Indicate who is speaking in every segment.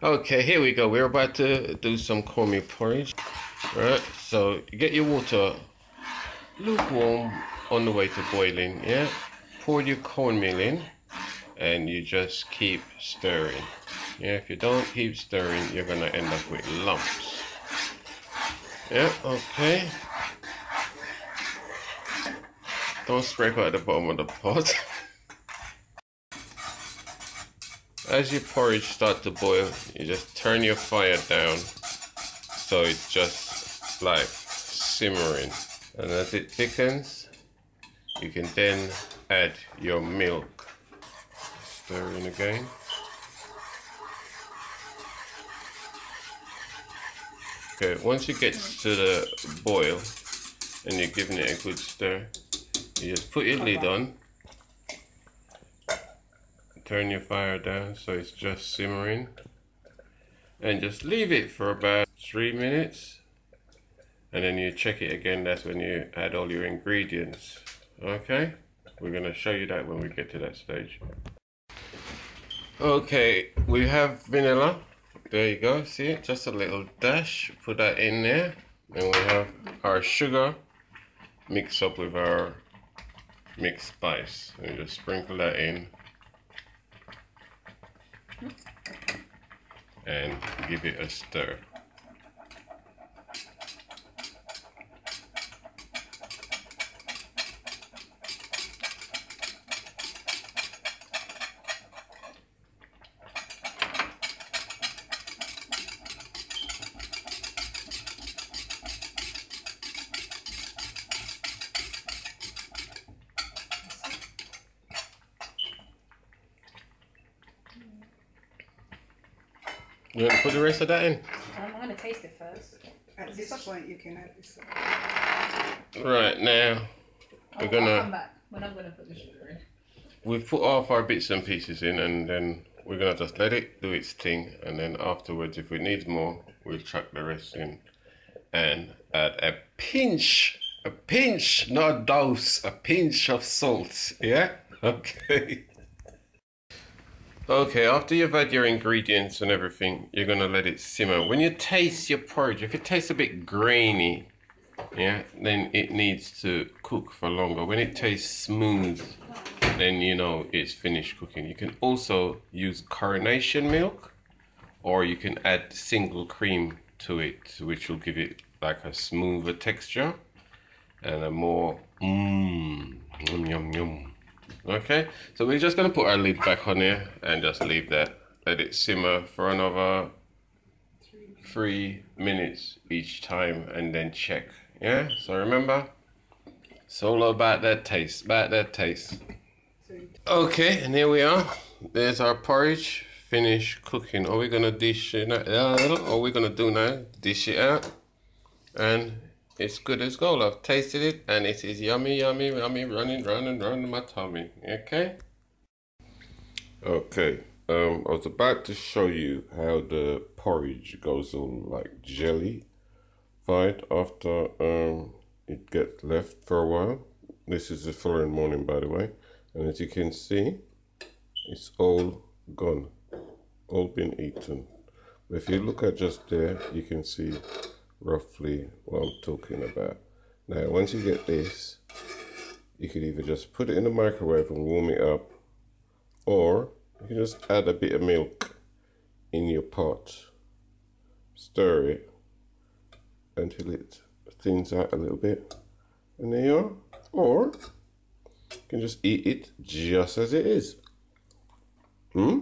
Speaker 1: Okay, here we go. We're about to do some cornmeal porridge. Right, so you get your water lukewarm on the way to boiling, yeah? Pour your cornmeal in and you just keep stirring. Yeah, if you don't keep stirring, you're gonna end up with lumps. Yeah, okay. Don't scrape out the bottom of the pot. As your porridge start to boil, you just turn your fire down so it's just like simmering. And as it thickens, you can then add your milk. Stir in again. Okay, once it gets to the boil and you're giving it a good stir, you just put your lid on turn your fire down so it's just simmering. And just leave it for about three minutes. And then you check it again. That's when you add all your ingredients. Okay? We're going to show you that when we get to that stage. Okay we have vanilla. There you go. See it? Just a little dash. Put that in there. And we have our sugar mixed up with our mixed spice. And just sprinkle that in and give it a stir. You want to put the rest of that in?
Speaker 2: I'm going to taste it first.
Speaker 3: At this point, you can add this.
Speaker 1: Right now, we're
Speaker 2: I'll
Speaker 1: gonna.
Speaker 2: come back when I'm going to put the sugar in.
Speaker 1: We've put all of our bits and pieces in, and then we're gonna just let it do its thing, and then afterwards, if we need more, we'll chuck the rest in, and add a pinch, a pinch, not a dose, a pinch of salt. Yeah. Okay. Okay, after you've had your ingredients and everything, you're gonna let it simmer. When you taste your porridge, if it tastes a bit grainy, yeah, then it needs to cook for longer. When it tastes smooth, then you know it's finished cooking. You can also use Carnation milk, or you can add single cream to it, which will give it like a smoother texture and a more mmm, yum yum yum. Okay, so we're just gonna put our lid back on here and just leave that. Let it simmer for another three minutes each time and then check. Yeah, so remember, all about that taste, about that taste. Okay, and here we are. There's our porridge finished cooking. Are we gonna dish it out? All we're gonna do now, dish it out. And it's good as gold. I've tasted it and it is yummy, yummy, yummy, running running, running my tummy. Okay? Okay, um, I was about to show you how the porridge goes on like jelly. Right after um, it gets left for a while. This is the following morning, by the way. And as you can see, it's all gone, all been eaten. If you look at just there, you can see roughly what I'm talking about. Now, once you get this, you could either just put it in the microwave and warm it up, or you can just add a bit of milk in your pot, stir it until it thins out a little bit, and there you are. Or you can just eat it just as it is. Hmm?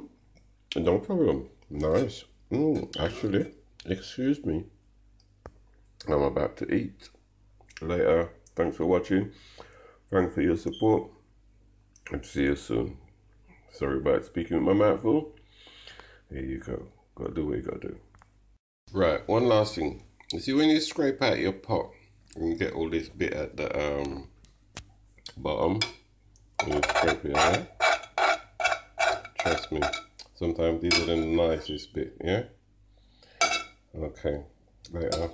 Speaker 1: No problem. Nice. Mm, actually, excuse me. I'm about to eat. Later. Thanks for watching. Thanks for your support. And see you soon. Sorry about speaking with my mouth full. Here you go. Gotta do what you gotta do. Right, one last thing. You see when you scrape out your pot and you get all this bit at the um bottom, and you scrape it out. Trust me. Sometimes these are the nicest bit, yeah? Okay. Later.